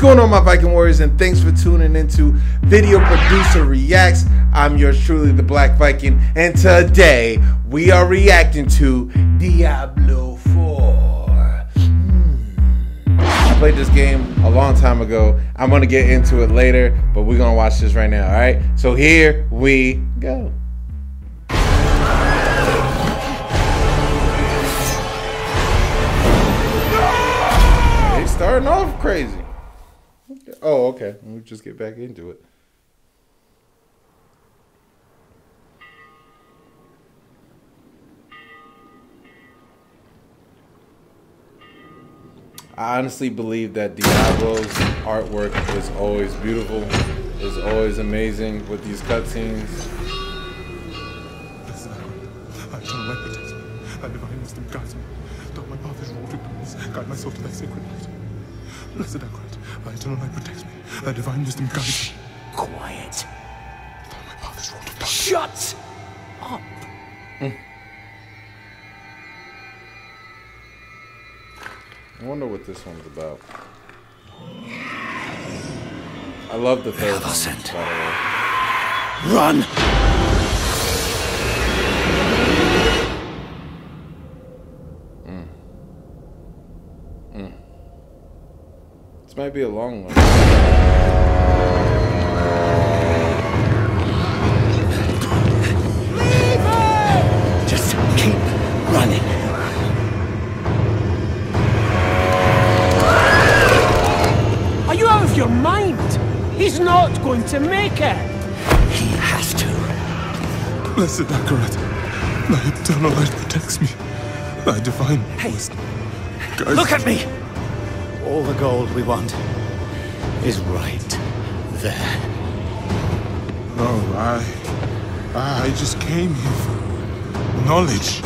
going on, my Viking Warriors, and thanks for tuning into Video Producer Reacts. I'm yours truly, the Black Viking, and today we are reacting to Diablo 4. Hmm. I played this game a long time ago. I'm gonna get into it later, but we're gonna watch this right now, alright? So here we go. Starting off crazy. Oh, okay. We'll just get back into it. I honestly believe that Diablo's artwork is always beautiful, is always amazing with these cutscenes. Me. Me. Guide my soul to thy sacred light. Blessed Akarat, thy eternal light protects me. Thy divine wisdom guides me. Quiet. Though my path is wrought with darkness. Shut up. Hmm. I wonder what this one's about. I love the third other one, scent. by the way. Run. Might be a long one. Just keep running. Are you out of your mind? He's not going to make it. He has to. Blessed Akarat, thy eternal light protects me. Thy divine wisdom guides Look at me. All the gold we want is right there. No, I. Ah. I just came here for knowledge.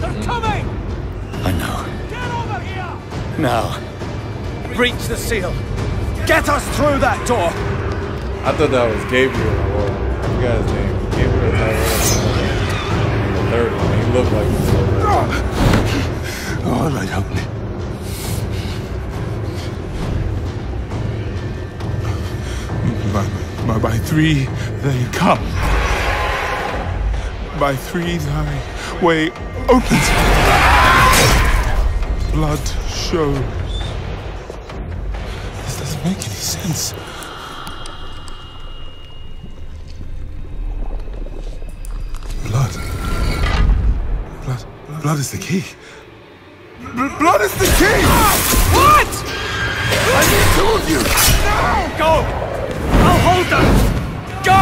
They're coming. I know. Get over here! Now, breach the seal. Get us through that door. I thought that was Gabriel. Or, I forgot his name. Gabriel Tyrael. The third one. He looked like the third one. Oh, light help me. By, by, three they come. By three thy way opens. Blood shows. This doesn't make any sense. Blood. Blood. Blood is the key. Bl- blood is the key! Ah! What? I need two of you! Go. I'll hold them. Go.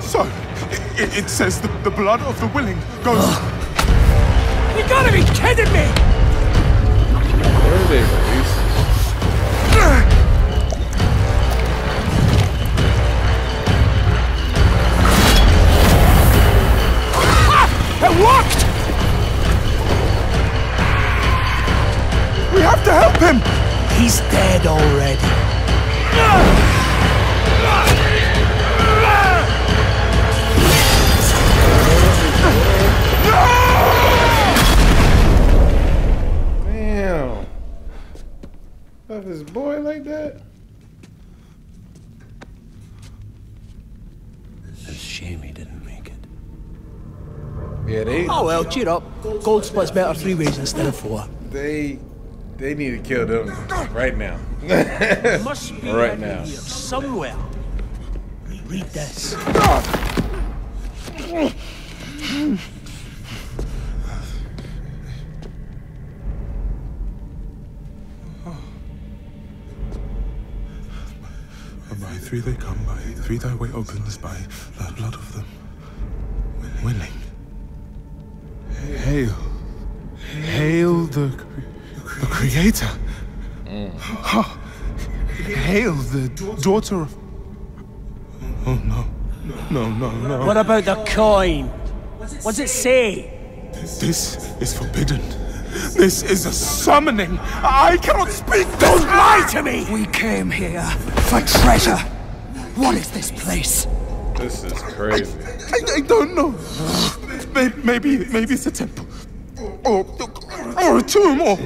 So, it, it says the, the blood of the willing goes. You gotta be kidding me. Where are they released? It ah! worked. We have to help him! He's dead already. Oh, well, cheer up. Gold splits better three ways instead of four. they they need to kill them right now. Must be Right now. here somewhere. Read this. By three they come, by three thy way opens, by the blood of them willing. Hail. Hail the, the Creator. Ha. Hail the daughter of. Oh no. No, no, no. What about the coin? What's it say? This is forbidden. This is a summoning. I cannot speak. Don't lie to me! We came here for treasure. What is this place? This is crazy. I, I don't know. Maybe, maybe, maybe it's a temple, Oh, oh, oh, two more.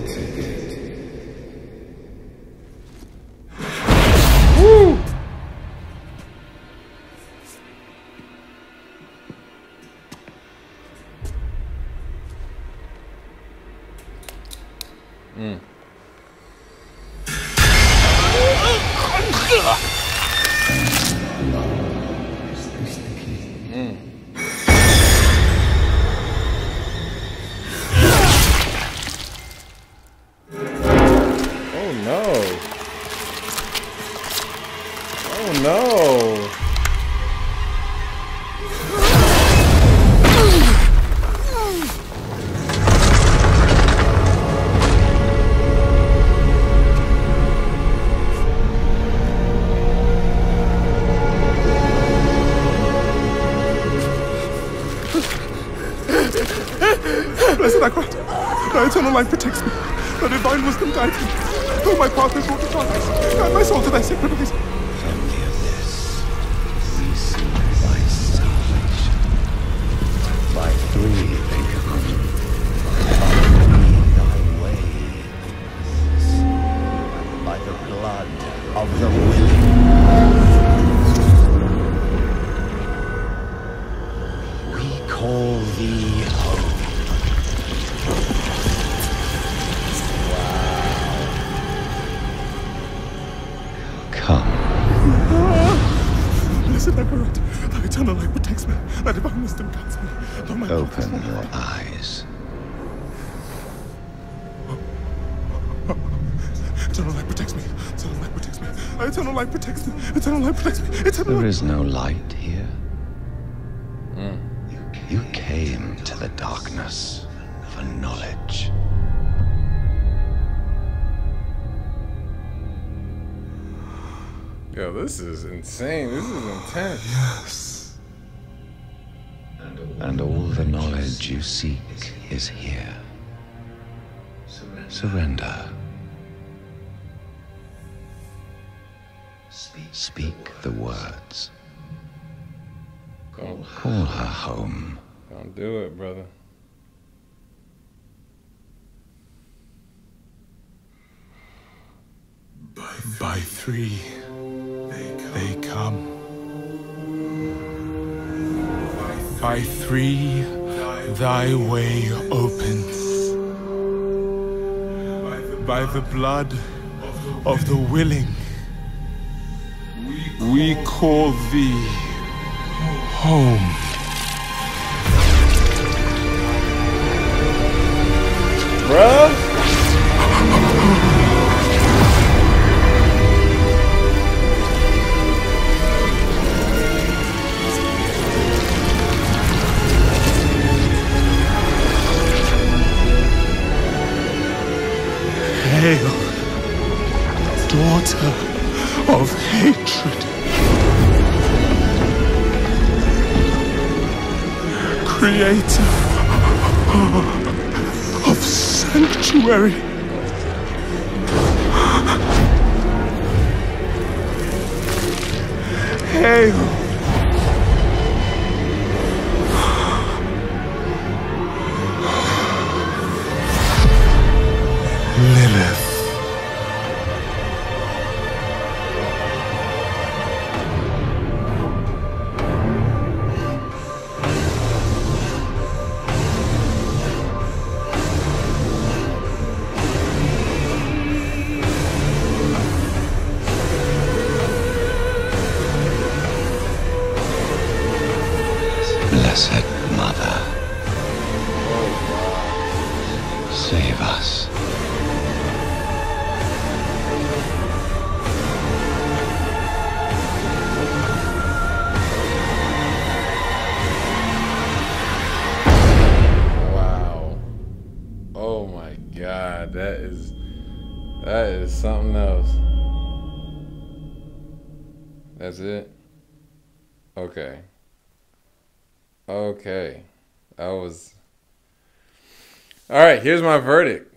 Eternal life protects me. The divine wisdom guides me. Though my path is wrought with darkness, guide my soul to thy sacred ways. Life protects me. Thy divine wisdom guides me. Though my Open wrought your eyes. Eternal light protects me. Eternal light protects me. Eternal light protects me. Eternal light protects me. Eternal There life. is no light here. Hmm. You came to the darkness for knowledge. Yo, this is insane. This is intense. And all the knowledge you seek is here. Surrender. Speak the words. Don't, Call her home. don't do it, brother. By three, they come. By three, thy way opens. By the blood of the willing, we call thee home. Of hatred. Creator of sanctuary. Hail, Blessed Mother. Save us. Wow. Oh my god, that is that is something else. That's it? Okay. Okay. That was Alright, here's my verdict.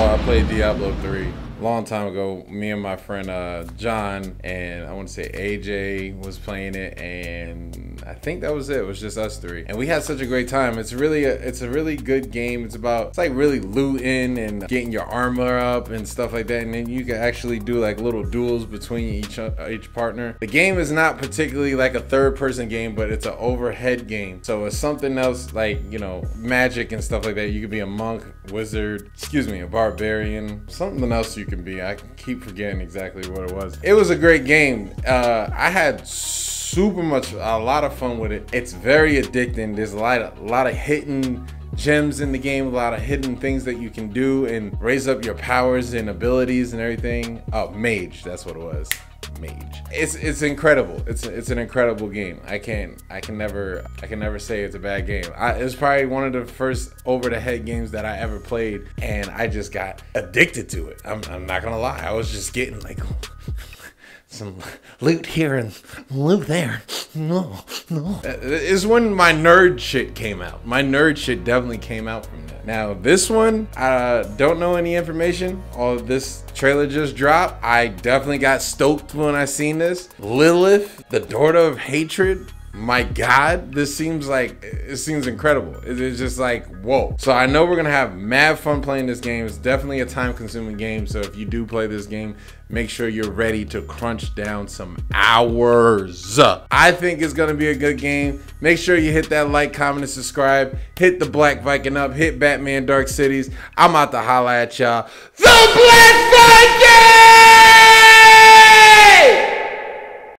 I played Diablo 3 long time ago. Me and my friend uh, John and I want to say AJ was playing it, and I think that was it. It was just us three, and we had such a great time. It's really a, it's a really good game. It's about it's like really looting and getting your armor up and stuff like that, and then you can actually do like little duels between each uh, each partner. The game is not particularly like a third person game, but it's an overhead game, so it's something else like you know magic and stuff like that. You could be a monk, wizard, excuse me, a barbarian, something else you can be. I keep forgetting exactly what it was. It was a great game. Uh, I had super much a lot of fun with it. It's very addicting. There's a lot of a lot of hidden gems in the game, a lot of hidden things that you can do and raise up your powers and abilities and everything. Oh, mage, that's what it was. Mage. It's it's incredible. It's it's an incredible game. I can't I can never I can never say it's a bad game. I, it's probably one of the first over the head games that I ever played, and I just got addicted to it. I'm, I'm not gonna lie. I was just getting like some loot here and loot there. No, no. Uh, it's when my nerd shit came out. My nerd shit definitely came out from that. Now, this one, I don't know any information. All this trailer just dropped. I definitely got stoked when I seen this. Lilith, the daughter of hatred my god this seems like it seems incredible. It's just like whoa. So i know we're gonna have mad fun playing this game. It's definitely a time consuming game. So if you do play this game make sure you're ready to crunch down some hours. I think it's gonna be a good game. Make sure you hit that like comment and subscribe. Hit the black viking up. Hit batman dark cities. I'm out to holla at y'all the black viking